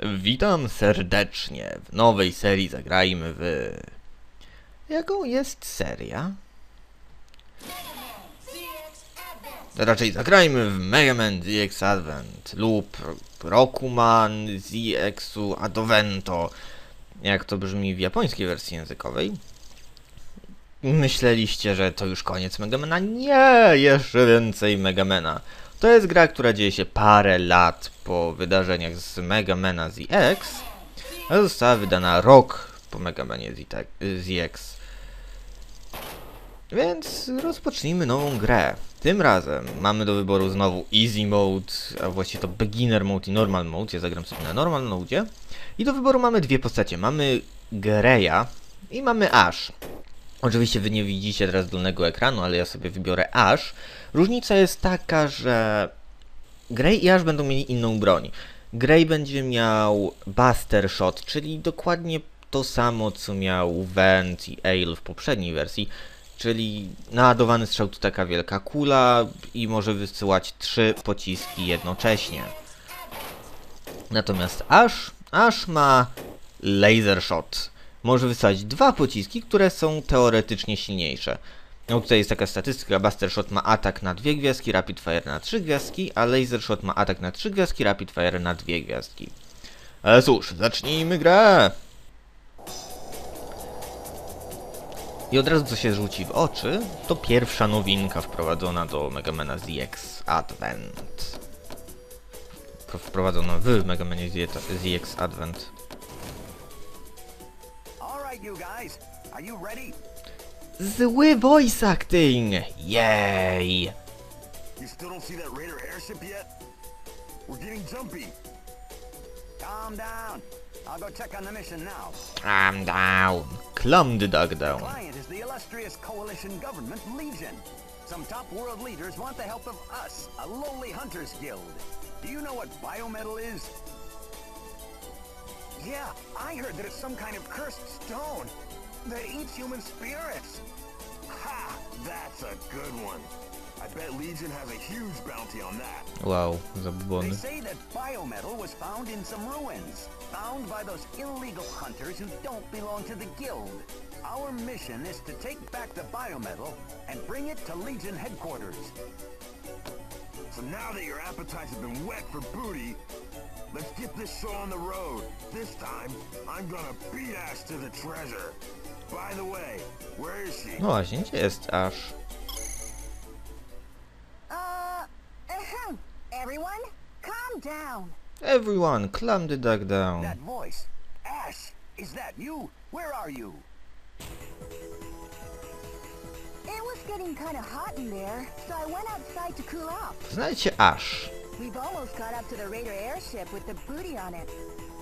Witam serdecznie w nowej serii Zagrajmy w... Jaką jest seria? Raczej zagrajmy w Mega Man ZX Advent lub Rokuman ZXu Advento, jak to brzmi w japońskiej wersji językowej. Myśleliście, że to już koniec Megamana? Nie, jeszcze więcej Megamana. To jest gra, która dzieje się parę lat po wydarzeniach z Mega Mana ZX, a została wydana rok po Mega Manie ZX. Więc rozpocznijmy nową grę. Tym razem mamy do wyboru znowu Easy Mode, a właściwie to Beginner Mode i Normal Mode. Ja zagram sobie na Normal Mode. I do wyboru mamy dwie postacie. Mamy Greya i mamy Ash. Oczywiście wy nie widzicie teraz dolnego ekranu, ale ja sobie wybiorę Ash. Różnica jest taka, że Grey i Ash będą mieli inną broń. Grey będzie miał Buster Shot, czyli dokładnie to samo, co miał Vent i Ale w poprzedniej wersji, czyli naładowany strzał to taka wielka kula i może wysyłać trzy pociski jednocześnie. Natomiast Ash, Ash ma Laser Shot. Może wysyłać dwa pociski, które są teoretycznie silniejsze. No tutaj jest taka statystyka, Buster Shot ma atak na dwie gwiazdki, Rapid Fire na trzy gwiazdki, a Laser Shot ma atak na trzy gwiazdki, Rapid Fire na dwie gwiazdki. Ale cóż, zacznijmy grę! I od razu co się rzuci w oczy, to pierwsza nowinka wprowadzona do Mega Mana ZX Advent. Wprowadzona w Mega Man ZX Advent. Alright, you guys. Are you ready? Zły voice acting! Yay! You still don't see that Raider airship yet? We're getting jumpy. Calm down. I'll go check on the mission now. I'm down. Clum the dog down. Client is the illustrious coalition government Legion. Some top world leaders want the help of us, a lowly hunters guild. Do you know what biometal is? Yeah, I heard that it's some kind of cursed stone that eats human spirits. Ha! That's a good one. I bet Legion has a huge bounty on that. Wow, They say that biometal was found in some ruins, found by those illegal hunters who don't belong to the guild. Our mission is to take back the biometal and bring it to Legion headquarters. So now that your appetites have been wet for booty, let's get this show on the road. This time, I'm gonna beat ass to the treasure. By the way, where is she? No właśnie, gdzie jest aż? Uh, ahem. Everyone, calm down. Everyone, climb the dog down. That voice. Ash, is that you? Where are you? Getting kind of hot in there, so I went outside to cool off. Znajdźcie aż. We've almost caught up to the Raider airship with the booty on it.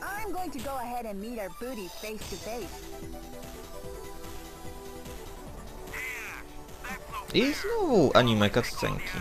I'm going to go ahead and meet our booty face to face. I znowu anime cutscenki.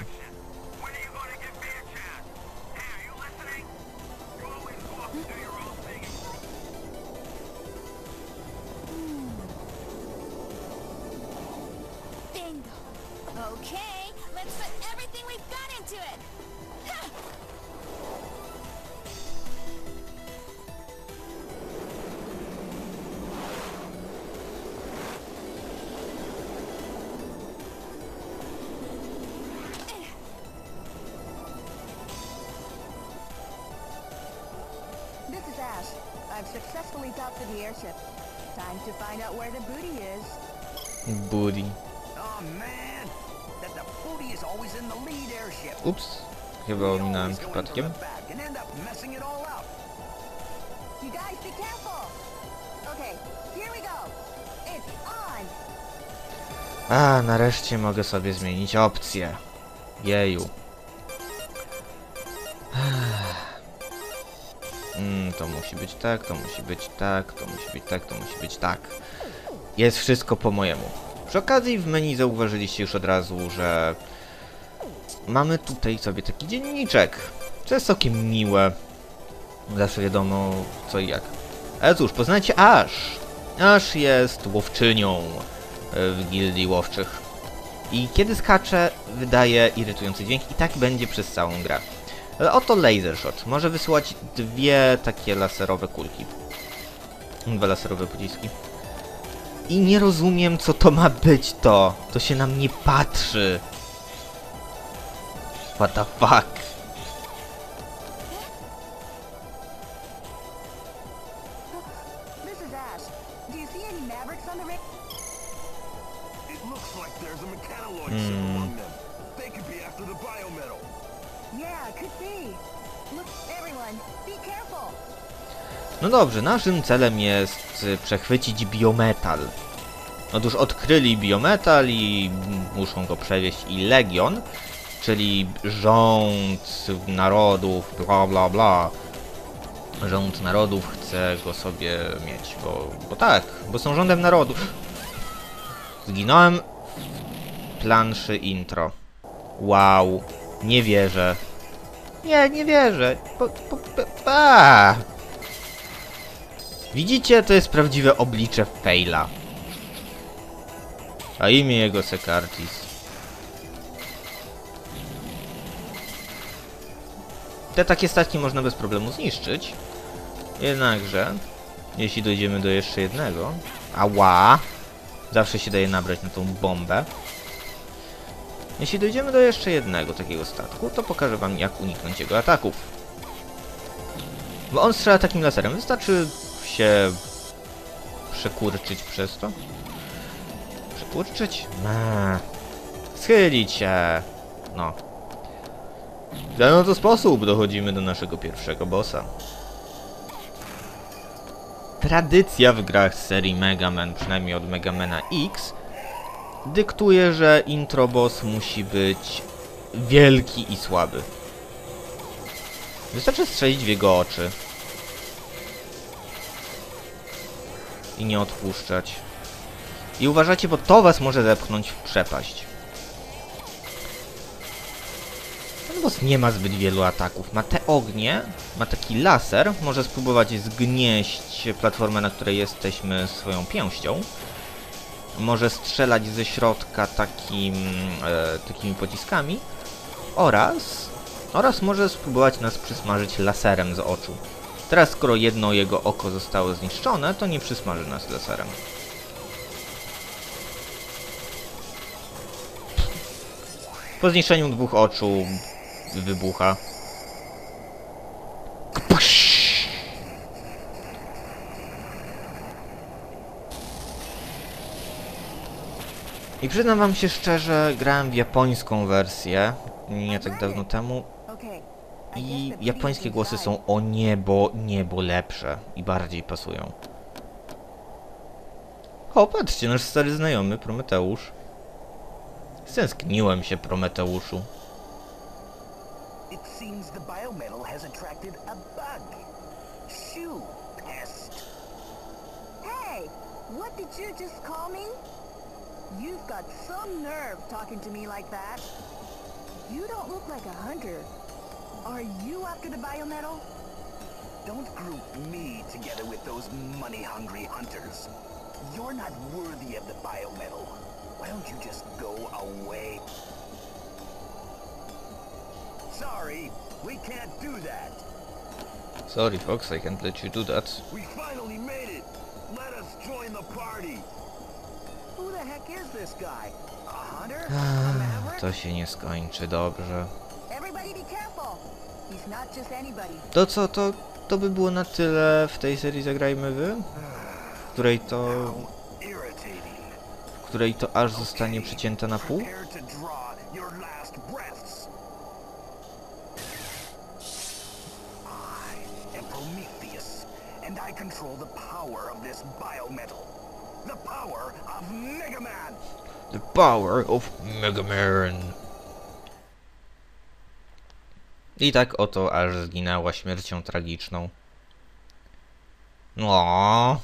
Here we go. It's on. A, nareszcie mogę sobie zmienić opcję. Jeju. Mm, to musi być tak, to musi być tak, to musi być tak, to musi być tak. Jest wszystko po mojemu. Przy okazji w menu zauważyliście już od razu, że mamy tutaj sobie taki dzienniczek. Co jest całkiem miłe. Zawsze wiadomo co i jak. Ale cóż, poznajcie Ash. Ash jest łowczynią e, w gildii łowczych. I kiedy skacze, wydaje irytujący dźwięk i tak będzie przez całą grę. Ale oto laser shot. Może wysyłać dwie takie laserowe kulki. Dwa laserowe pociski. I nie rozumiem, co to ma być to. To się na mnie patrzy. What the fuck? Yeah, could be. Look, everyone, be careful. No dobrze, naszym celem jest y, przechwycić biometal. Otóż odkryli biometal i muszą go przewieźć i Legion, czyli rząd narodów, bla bla bla. Rząd narodów chce go sobie mieć, bo, bo tak, bo są rządem narodów. Zginąłem planszy intro. Wow, nie wierzę. Nie, nie wierzę. Po, po, po. Widzicie, to jest prawdziwe oblicze faila. A imię jego Sekartis. Te takie statki można bez problemu zniszczyć. Jednakże, jeśli dojdziemy do jeszcze jednego... Ała! Zawsze się daje nabrać na tą bombę. Jeśli dojdziemy do jeszcze jednego takiego statku, to pokażę wam jak uniknąć jego ataków. Bo on strzela takim laserem. Wystarczy się przekurczyć przez to. Przekurczyć? Eee. Schylić się. No. W ten oto sposób dochodzimy do naszego pierwszego bossa. Tradycja w grach z serii Mega Man, przynajmniej od Mega Mana X, dyktuje, że intro boss musi być wielki i słaby. Wystarczy strzelić w jego oczy. I nie odpuszczać. I uważajcie, bo to was może zepchnąć w przepaść. Ten boss nie ma zbyt wielu ataków. Ma te ognie, ma taki laser, może spróbować zgnieść platformę, na której jesteśmy swoją pięścią. Może strzelać ze środka takim, e, takimi pociskami. Oraz, oraz może spróbować nas przysmażyć laserem z oczu. Teraz, skoro jedno jego oko zostało zniszczone, to nie przysmaży nas laserem. Po zniszczeniu dwóch oczu wybucha. I przyznam wam się szczerze, grałem w japońską wersję nie tak dawno temu. I japońskie głosy są o niebo, niebo lepsze i bardziej pasują. O, patrzcie, nasz stary znajomy, Prometeusz. Stęskniłem się, Prometeuszu. What did you just call me? You've got some nerve talking to me like that. You don't look like a hunter. Are you after the biometal? Don't group me together with those money-hungry hunters. You're not worthy of the biometal. Why don't you just go away? Sorry, we can't do that. Sorry, folks, I can't let you do that. We finally made it. Let us join the party. Who the heck is this guy? A hunter? A ah, maverick? To się nie skończy dobrze. To co, to, to by było na tyle w tej serii Zagrajmy Wy? W której to, w której to aż zostanie przycięte na pół? The power of Mega Man! The power of Mega Man. I tak oto aż zginęła śmiercią tragiczną. No.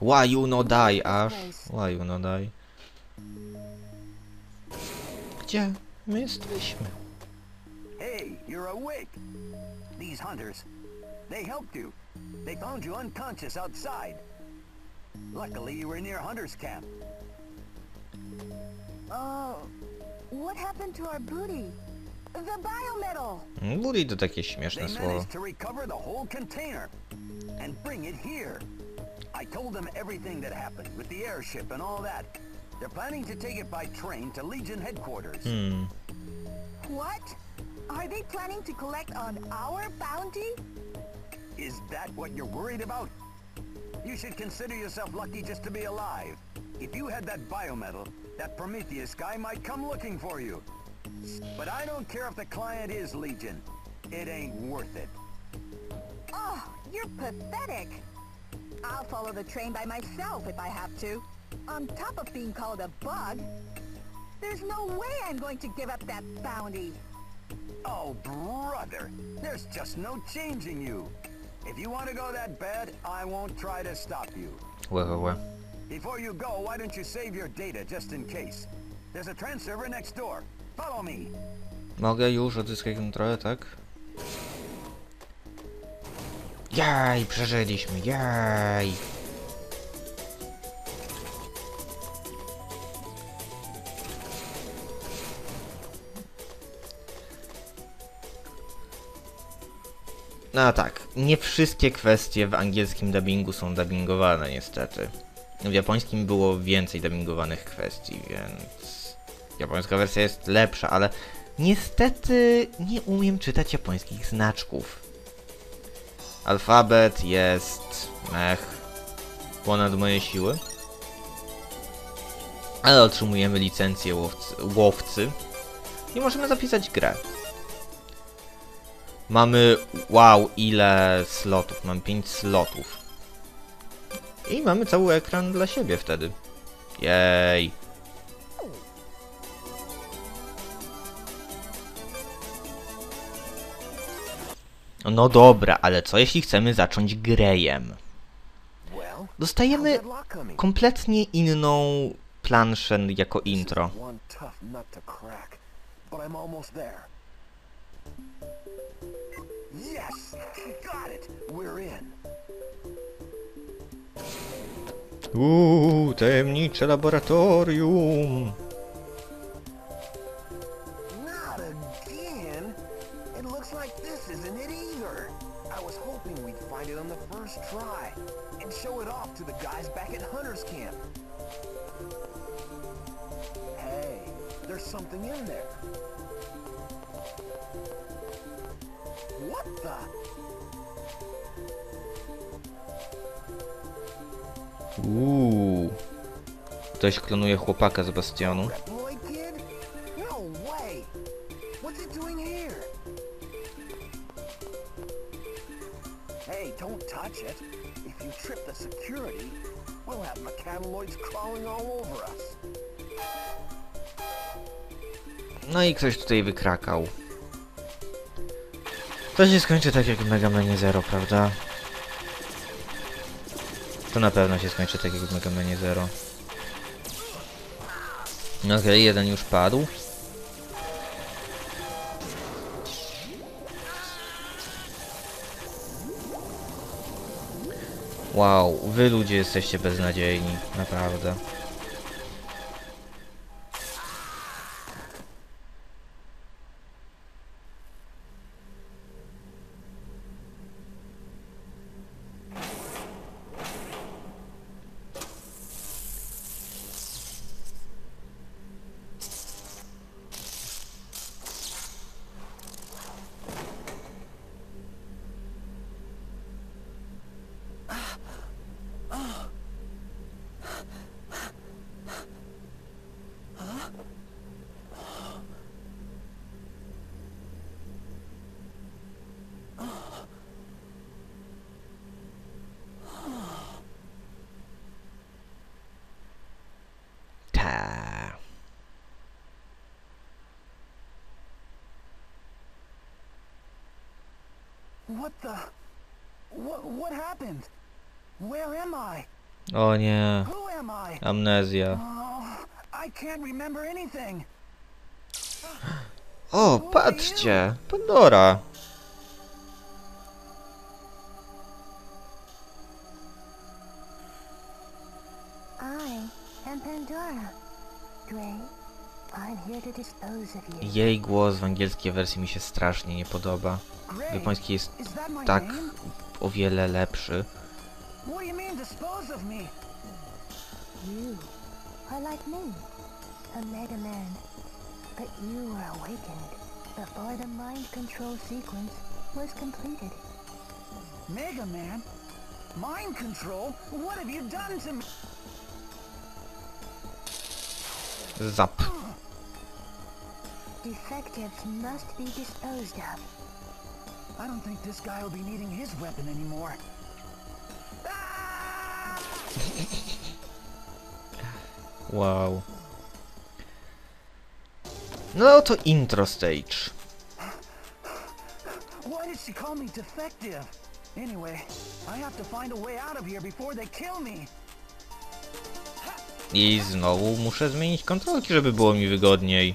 Why you no die, aż? Why you no die? Gdzie my jesteśmy? Hey, you're awake. These hunters, they helped you. They found you unconscious outside. Luckily, you were near Hunter's camp. Oh, what happened to our booty? The biometal! Woody to takie They śmieszne słowo. managed to recover the whole container and bring it here. I told them everything that happened with the airship and all that. They're planning to take it by train to Legion headquarters. Hmm. What? Are they planning to collect on our bounty? Is that what you're worried about? You should consider yourself lucky just to be alive. If you had that biometal, that Prometheus guy might come looking for you. But I don't care if the client is Legion. It ain't worth it. Oh, you're pathetic. I'll follow the train by myself if I have to. On top of being called a bug, there's no way I'm going to give up that bounty. Oh, brother, there's just no changing you. If you want to go that bad, I won't try to stop you. Łe, łe, łe. Before you go, why don't you save your data just in case? Mogę już odzyskać kontrolę, tak? Jaj, przeżyliśmy, jaj! No tak, nie wszystkie kwestie w angielskim dubbingu są dubbingowane niestety. W japońskim było więcej dubbingowanych kwestii, więc japońska wersja jest lepsza, ale niestety nie umiem czytać japońskich znaczków. Alfabet jest mech ponad moje siły. Ale otrzymujemy licencję łowcy, łowcy i możemy zapisać grę. Mamy, wow, ile slotów. Mam 5 slotów. I mamy cały ekran dla siebie wtedy. Jej. No dobra, ale co jeśli chcemy zacząć grejem? Dostajemy kompletnie inną planszę jako intro. This is One over us. No i ktoś tutaj wykrakał. To się skończy tak jak w Mega Manie Zero, prawda? To na pewno się skończy tak jak w Mega Manie Zero. Okej, jeden już padł. Wow, wy ludzie jesteście beznadziejni, naprawdę. What the? What, what happened? Where am I? O nie, Who am I? amnezja. Oh, I can't remember anything. O, patrzcie, Pandora. Jej głos w angielskiej wersji mi się strasznie nie podoba. W japońskiej jest tak o wiele lepszy. Mega Man? Mind control? What have you done to me? Zap. Defectives must be disposed of. I don't think this guy will be needing his weapon anymore. Wow. No to intro stage. Why did she call me defective? Anyway, I have to find a way out of here before they kill me. I znowu muszę zmienić kontrolki, żeby było mi wygodniej.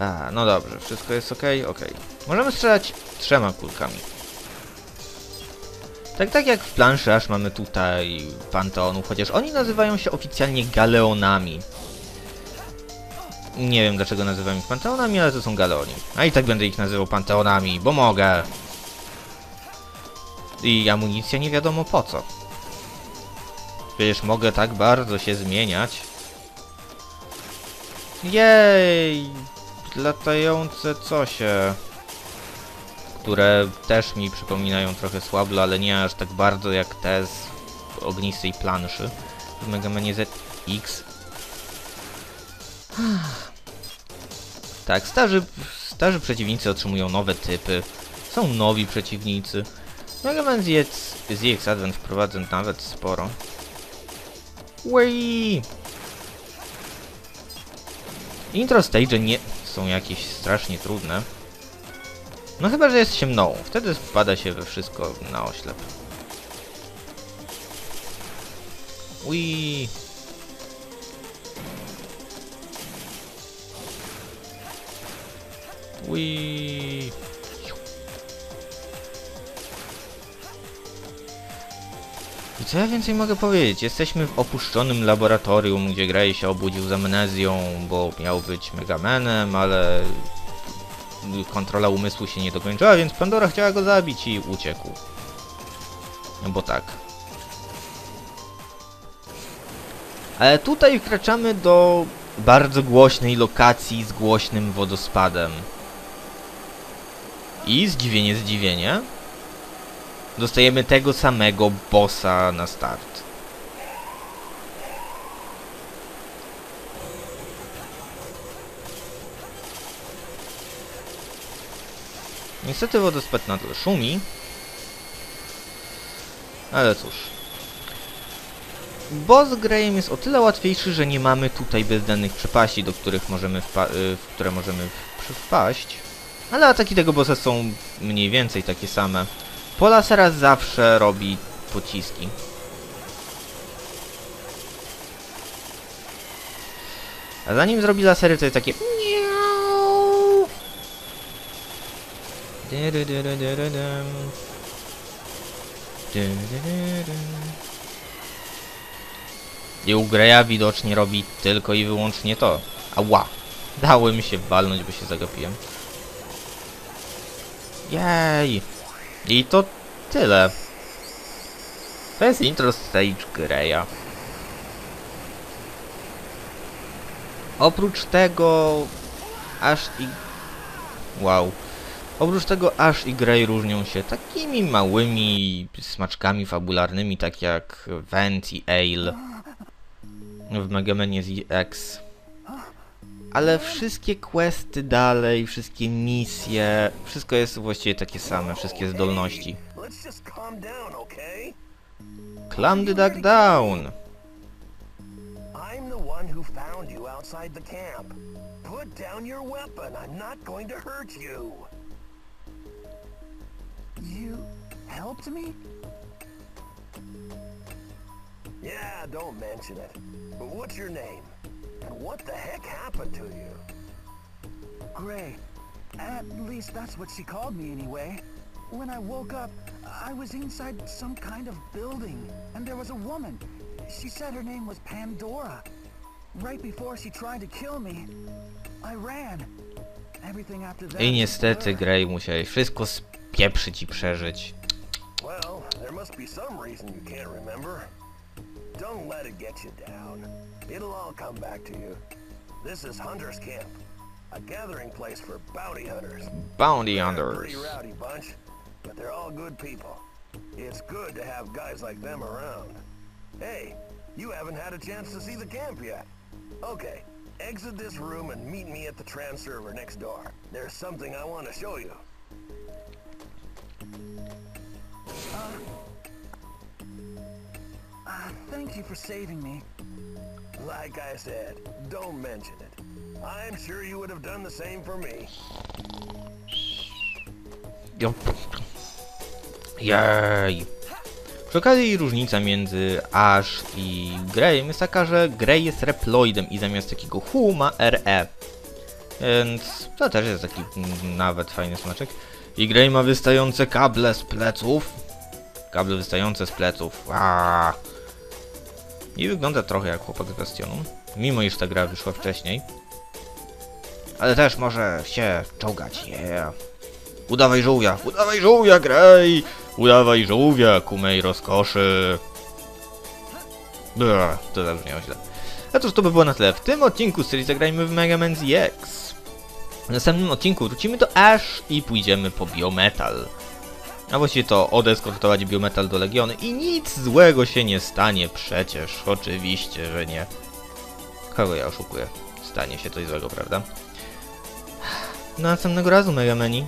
A, no dobrze, wszystko jest ok? Ok. Możemy strzelać trzema kulkami. Tak, tak jak w planszy aż mamy tutaj Panteonów, chociaż oni nazywają się oficjalnie Galeonami. Nie wiem dlaczego nazywają ich Panteonami, ale to są Galeoni. A i tak będę ich nazywał Panteonami, bo mogę. I amunicja nie wiadomo po co. Przecież mogę tak bardzo się zmieniać. Jej! Latające cosie. Które też mi przypominają trochę Słablo, ale nie aż tak bardzo jak te z ognistej planszy. W Mega Manie ZX. Tak, starzy, starzy przeciwnicy otrzymują nowe typy. Są nowi przeciwnicy. Mega Man ZX, ZX Advent wprowadza nawet sporo. Whee! Intro stage nie są jakieś strasznie trudne. No chyba, że jest się mną. Wtedy wpada się we wszystko na oślep. Whee! Whee! Co ja więcej mogę powiedzieć? Jesteśmy w opuszczonym laboratorium, gdzie Grey się obudził z amnezją, bo miał być Megamanem, ale kontrola umysłu się nie dokończyła, więc Pandora chciała go zabić i uciekł. No bo tak. Ale tutaj wkraczamy do bardzo głośnej lokacji z głośnym wodospadem. I zdziwienie, zdziwienie dostajemy tego samego bossa na start. Niestety wodospad nadal szumi. Ale cóż. Boss Greyem jest o tyle łatwiejszy, że nie mamy tutaj bezdennych przepaści, do których możemy y, w które możemy wpaść. Ale ataki tego bossa są mniej więcej takie same. Pola teraz zawsze robi pociski. A zanim zrobi lasery, to jest takie... I u Greya widocznie robi tylko i wyłącznie to. Ała! Dało mi się walnąć, bo się zagapiłem. Jej! I to tyle. To jest intro stage Greya. Oprócz tego aż i... Wow. Oprócz tego Ash i Grey różnią się takimi małymi smaczkami fabularnymi, tak jak Vent i Ale w Mega Manie ZX. Ale wszystkie questy dalej, wszystkie misje, wszystko jest właściwie takie same, wszystkie zdolności. Clam the duck down! I'm the one who found you outside the camp. Put down your weapon. I'm not going to hurt you. You helped me? Yeah, don't mention it. But what's your name? What the heck happened to you? Gray. At least that's what she called me anyway. When I woke up, I was inside some kind of building, and there was a woman. She said her name was Pandora. Right before she tried to kill me, I ran. Everything after that. I niestety. Grey, musiałeś wszystko spieprzyć i przeżyć. Well, there must be some reason you can't remember. Don't let it get you down. It'll all come back to you. This is Hunter's Camp, a gathering place for bounty hunters. Bounty They're a Hunters. pretty rowdy bunch, but they're all good people. It's good to have guys like them around. Hey, you haven't had a chance to see the camp yet. Okay, exit this room and meet me at the trans server next door. There's something I want to show you. Uh, thank you for saving me. Like I said, don't mention it. I'm sure you would have done the same for me. Jej. Przy okazji różnica między Ash i Greyem jest taka, że Grey jest reploidem i zamiast takiego Hu ma RE. Więc to też jest taki nawet fajny smaczek. I Grey ma wystające kable z pleców. Kable wystające z pleców. Aaaa. I wygląda trochę jak chłopak z Bastionu. Mimo iż ta gra wyszła wcześniej. Ale też może się czołgać. Yeah. Udawaj żółwia, udawaj żółwia, Grey! Udawaj żółwia, ku mej rozkoszy. Blah, to zabrzmiało źle. A cóż, to by było na tyle. W tym odcinku serii zagrajmy w Mega Man ZX. W następnym odcinku wrócimy do Ash i pójdziemy po Biometal. A właściwie to odeskortować Biometal do Legiony i nic złego się nie stanie przecież. Oczywiście, że nie. Kogo ja oszukuję? Stanie się coś złego, prawda? Do następnego razu, Megamani.